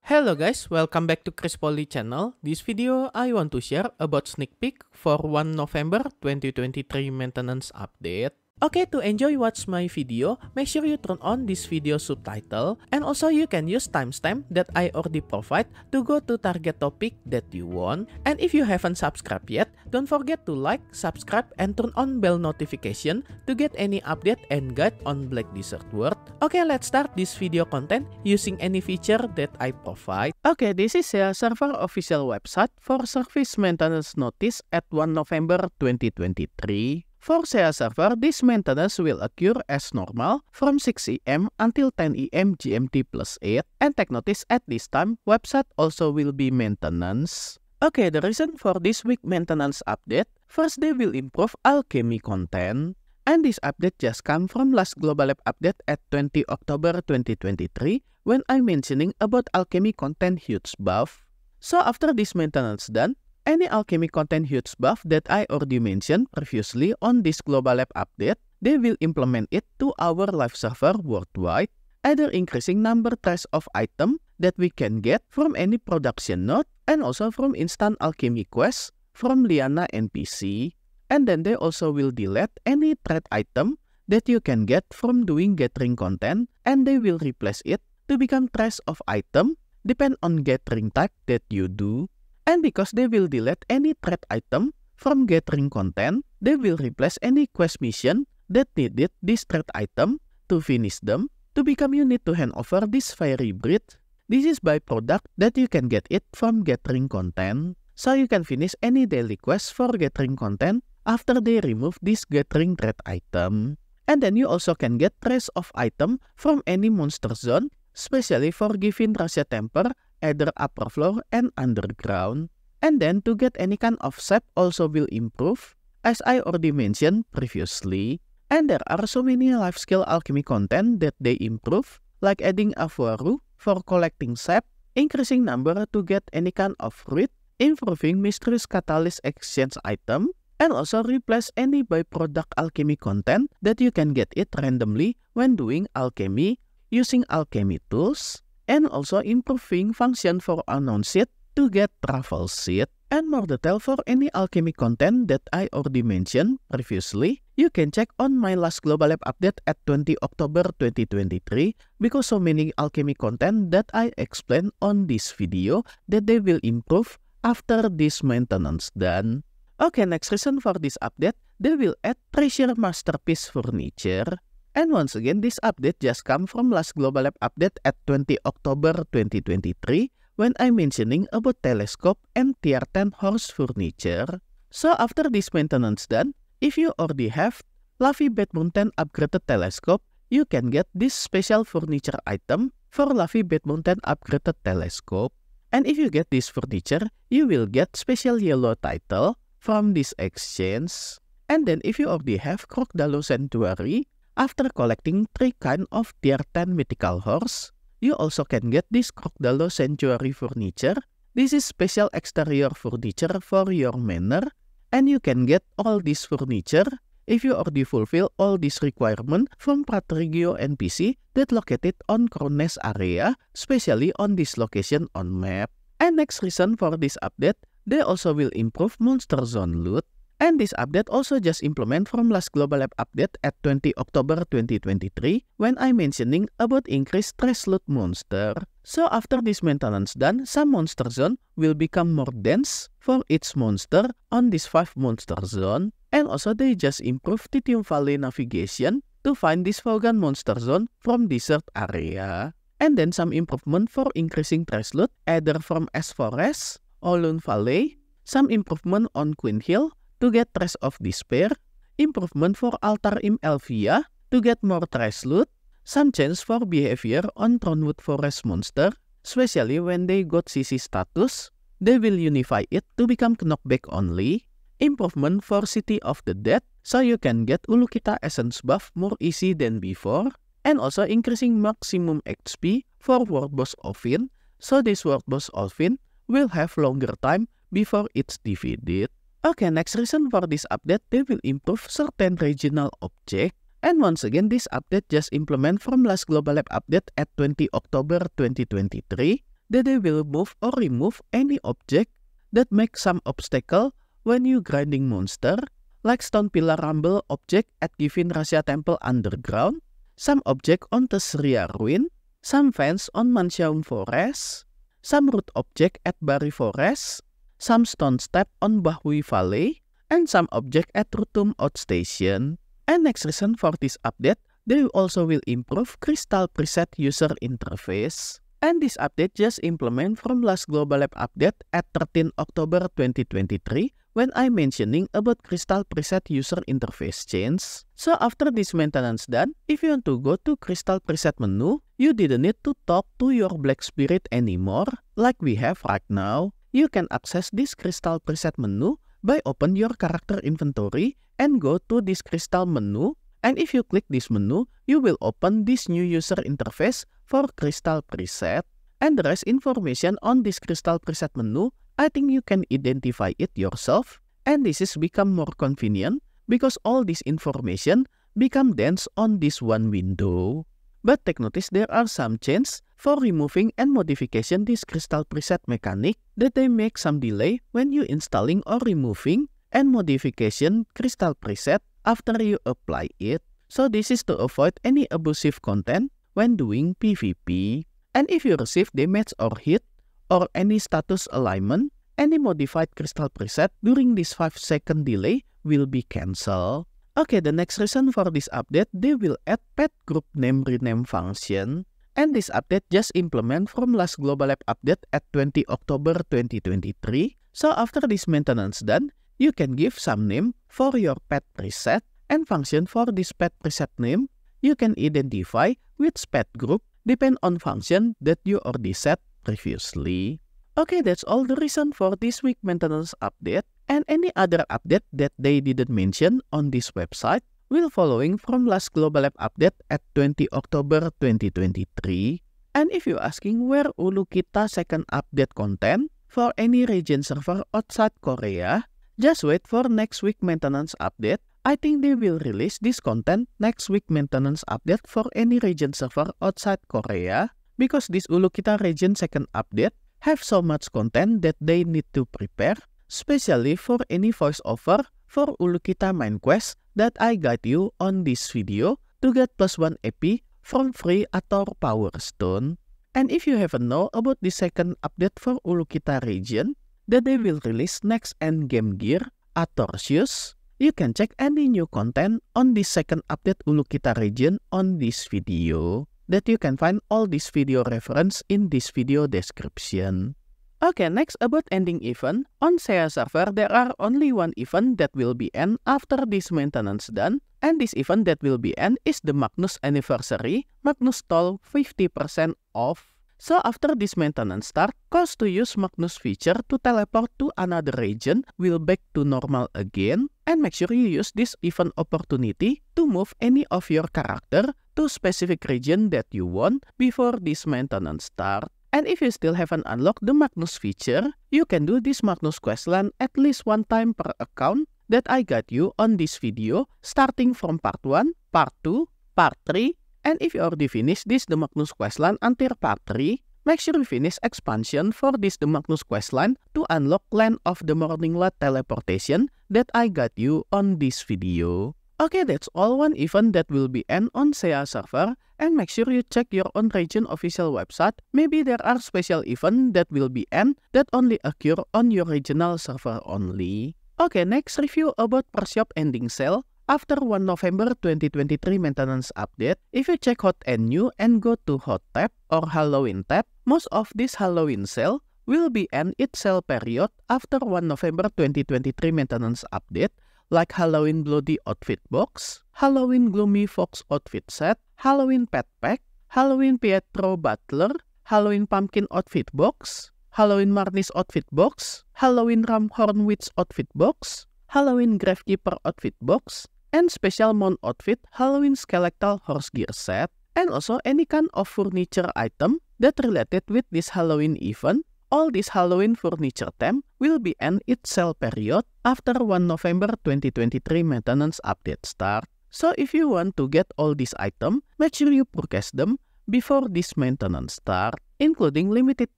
Hello guys, welcome back to Chris Poly channel. This video I want to share about sneak peek for 1 November 2023 maintenance update. Okay, to enjoy watch my video, make sure you turn on this video subtitle and also you can use timestamp that I already provide to go to target topic that you want. And if you haven't subscribed yet, don't forget to like, subscribe, and turn on bell notification to get any update and guide on Black Desert World. Okay, let's start this video content using any feature that I provide. Okay, this is a server official website for service maintenance notice at 1 November 2023. For SEA server, this maintenance will occur as normal from 6 am until 10 am GMT plus 8 and take notice at this time, website also will be maintenance. Okay, the reason for this week maintenance update, first they will improve alchemy content. And this update just come from last Global Lab update at 20 October 2023 when I'm mentioning about alchemy content huge buff. So after this maintenance done, any alchemy content huge buff that I already mentioned previously on this Global Lab update, they will implement it to our live server worldwide, either increasing number trace of item that we can get from any production node and also from instant alchemy quest from Liana NPC. And then they also will delete any trade item that you can get from doing gathering content and they will replace it to become trace of item depend on gathering type that you do. And because they will delete any trade item from gathering content, they will replace any quest mission that needed this trade item to finish them. To become you need to hand over this fiery breed. This is byproduct that you can get it from gathering content. So you can finish any daily quest for gathering content after they remove this gathering trade item. And then you also can get trace of item from any monster zone, especially for giving Russia Temper either upper floor and underground. And then to get any kind of shape also will improve, as I already mentioned previously. And there are so many life skill alchemy content that they improve, like adding Avuaru for collecting sap, increasing number to get any kind of fruit, improving mysterious catalyst exchange item, and also replace any byproduct alchemy content that you can get it randomly when doing alchemy using alchemy tools, and also improving function for unknown seed to get travel seed. And more detail for any alchemy content that I already mentioned previously, you can check on my last Global Lab update at 20 October 2023 because so many alchemy content that I explained on this video that they will improve after this maintenance done. Okay, next reason for this update, they will add treasure masterpiece furniture. And once again, this update just come from last Global Lab update at 20 October 2023 when I'm mentioning about telescope and tier 10 horse furniture. So after this maintenance done, if you already have Luffy Badminton upgraded telescope, you can get this special furniture item for Luffy Badminton upgraded telescope. And if you get this furniture, you will get special yellow title from this exchange. And then if you already have Crocodile Sanctuary, after collecting three kind of tier 10 mythical horse, you also can get this Crocodile Sanctuary furniture. This is special exterior furniture for your manor, and you can get all this furniture if you already fulfill all this requirement from Pratrigio NPC that located on Krones area, especially on this location on map. And next reason for this update, they also will improve monster zone loot. And this update also just implement from last Global Lab update at 20 October 2023 when I mentioning about increased trash loot monster. So after this maintenance done, some monster zone will become more dense for each monster on this 5 monster zone. And also they just improve Titium Valley navigation to find this Vaughan monster zone from desert area. And then some improvement for increasing trash loot either from S Forest, Olun Valley, some improvement on Queen Hill, to get Trace of Despair, improvement for Altar Im Elvia to get more trace loot, some change for behavior on Thornwood Forest monster, especially when they got CC status, they will unify it to become knockback only, improvement for City of the Dead, so you can get Ulukita Essence buff more easy than before, and also increasing maximum XP for World Boss Ovin, so this World Boss Ovin will have longer time before it's defeated. Okay, next reason for this update, they will improve certain regional object. And once again, this update just implement from last Global Lab update at 20 October 2023. that they will move or remove any object that make some obstacle when you grinding monster, like stone pillar rumble object at Givin Rasya Temple underground, some object on Tesria Ruin, some fence on Mansiaum Forest, some root object at Bari Forest, some stone step on Bahui Valley, and some object at Rutum Outstation. And next reason for this update, they also will improve Crystal Preset user interface. And this update just implement from last Global Lab update at 13 October 2023 when I mentioning about Crystal Preset user interface change. So after this maintenance done, if you want to go to Crystal Preset menu, you didn't need to talk to your Black Spirit anymore like we have right now. You can access this Crystal Preset menu by open your character inventory and go to this crystal menu and if you click this menu, you will open this new user interface for Crystal Preset. And the rest information on this Crystal Preset menu, I think you can identify it yourself. And this is become more convenient because all this information become dense on this one window. But take notice there are some changes for removing and modification this Crystal Preset mechanic that they make some delay when you installing or removing and modification Crystal Preset after you apply it. So this is to avoid any abusive content when doing PvP. And if you receive damage or hit or any status alignment, any modified crystal preset during this 5 second delay will be cancelled. Okay, the next reason for this update, they will add pet group name rename function. And this update just implement from last global app update at 20 October 2023. So after this maintenance done, you can give some name for your pet preset and function for this pet preset name. You can identify which pet group depend on function that you already set previously. Okay, that's all the reason for this week maintenance update and any other update that they didn't mention on this website will following from last global app update at 20 October 2023. And if you're asking where Ulu kita second update content for any region server outside Korea, just wait for next week maintenance update. I think they will release this content next week maintenance update for any region server outside Korea because this Ulu Kita region second update have so much content that they need to prepare, especially for any voiceover for Ulu Kita main quest that I guide you on this video to get plus 1 EP from free atau Power Stone. And if you haven't know about the second update for Ulu Kita region, that they will release next endgame gear Atorsius, you can check any new content on the second update Ulu Kita region on this video. That you can find all this video reference in this video description. Okay, next about ending event. On SEA server, there are only one event that will be end after this maintenance done. And this event that will be end is the Magnus Anniversary, Magnus Toll 50% off. So after this maintenance start, cost to use Magnus feature to teleport to another region will back to normal again. And make sure you use this event opportunity to move any of your character to specific region that you want before this maintenance start. And if you still haven't unlocked the Magnus feature, you can do this Magnus questline at least one time per account that I got you on this video starting from part 1, part 2, part 3, and if you already finished this The Magnus Questline until part 3, make sure you finish expansion for this The Magnus Questline to unlock Land of the Morning Light teleportation that I got you on this video. Okay, that's all one event that will be end on SEA server and make sure you check your own region official website. Maybe there are special event that will be end that only occur on your regional server only. Okay, next review about Pershop ending sale after 1 November 2023 maintenance update, if you check hot and new and go to hot tab or Halloween tab, most of this Halloween sale will be end its sale period after 1 November 2023 maintenance update like Halloween Bloody Outfit Box, Halloween Gloomy Fox Outfit Set, Halloween Pet Pack, Halloween Pietro Butler, Halloween Pumpkin Outfit Box, Halloween Marnis Outfit Box, Halloween Ram Witch Outfit Box, Halloween Gravekeeper Outfit Box, and special mount outfit Halloween skeletal horse gear set, and also any kind of furniture item that related with this Halloween event. All this Halloween furniture theme will be end its period after 1 November 2023 maintenance update start. So if you want to get all these items, make sure you purchase them before this maintenance start, including limited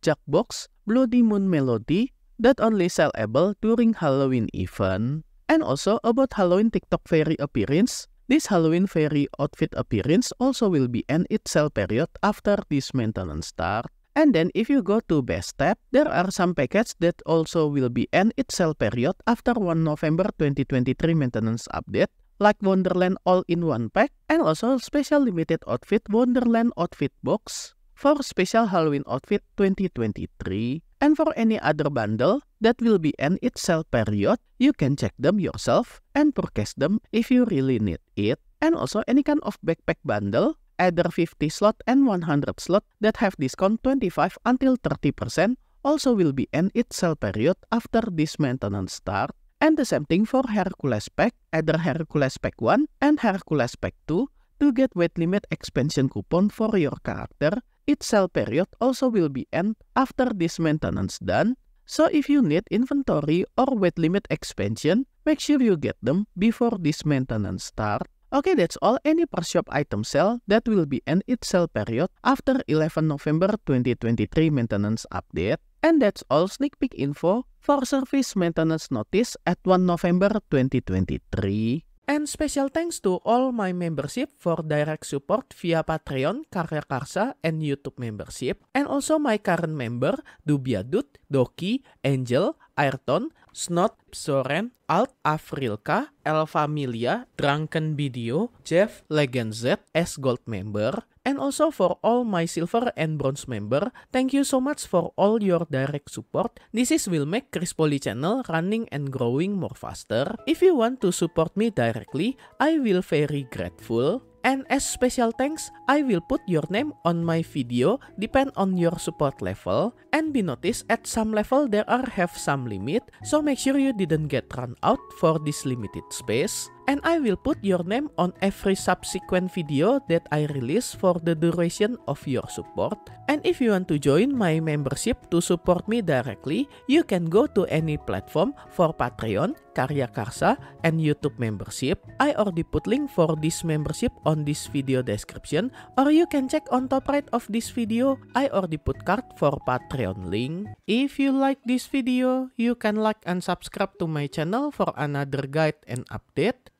Jackbox, Bloody Moon Melody that only sellable during Halloween event. And also about Halloween TikTok Fairy appearance, this Halloween Fairy outfit appearance also will be end its period after this maintenance start. And then if you go to best tab, there are some packets that also will be end its sale period after 1 November 2023 maintenance update, like Wonderland All-in-One Pack, and also special limited outfit Wonderland Outfit Box for special Halloween outfit 2023. And for any other bundle that will be end its sale period, you can check them yourself and purchase them if you really need it. And also any kind of backpack bundle either 50 slot and 100 slot that have discount 25 until 30% also will be end its sale period after this maintenance start. And the same thing for Hercules Pack, either Hercules Pack 1 and Hercules Pack 2 to get weight limit expansion coupon for your character. Its sale period also will be end after this maintenance done. So if you need inventory or weight limit expansion, make sure you get them before this maintenance start. Okay, that's all any per shop item sale that will be end its sale period after 11 November 2023 maintenance update. And that's all sneak peek info for service maintenance notice at 1 November 2023. And special thanks to all my membership for direct support via Patreon, Karya Karsa, and YouTube membership. And also my current member, Dubiadut, Doki, Angel, Ayrton, Snot, Soren, Alt, Afrilka, Elfamilia, Drunken Video, Jeff, Legend Z, S Gold member, And also for all my silver and bronze member, thank you so much for all your direct support. This is will make Chris Poly channel running and growing more faster. If you want to support me directly, I will very grateful. And as special thanks, I will put your name on my video depend on your support level and be noticed at some level there are have some limit so make sure you didn't get run out for this limited space and I will put your name on every subsequent video that I release for the duration of your support. And if you want to join my membership to support me directly, you can go to any platform for Patreon, Karya Karsa, and YouTube membership. I already put link for this membership on this video description, or you can check on top right of this video, I already put card for Patreon link. If you like this video, you can like and subscribe to my channel for another guide and update.